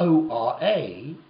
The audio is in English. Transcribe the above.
O-R-A-N-G-E